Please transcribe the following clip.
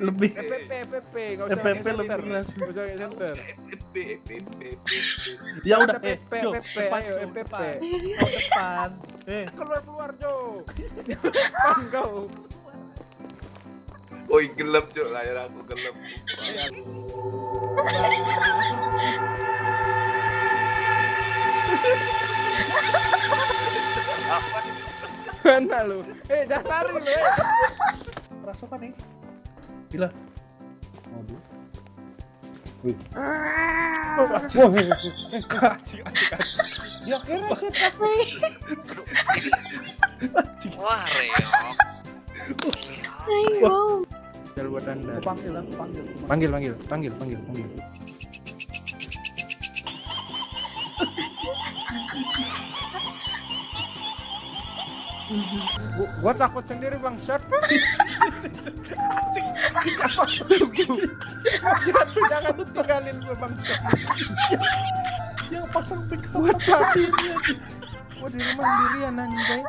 lebih usah FPP pakai lebih center. usah ya udah eh Jo depan ayo, Jo, FPP. depan Oh, eh keluar keluar Jo depan kau Woi gelap cok layar aku gelap. Mana lu eh jangan lari lu eh rasukan nih gila Waduh. Wih. Oh, anjing, Wah, eh, eh, eh, anjing, anjing, ya kira sih tapi. anjing. Wah, Reo. Ayo. Jangan buat anda Aku panggil aku panggil panggil panggil panggil panggil panggil Gua, gua takut sendiri bang. Shot Jatuh jangan tinggalin gua bang. Shot yang pasang pick Gua takut. Gua di rumah sendirian anjay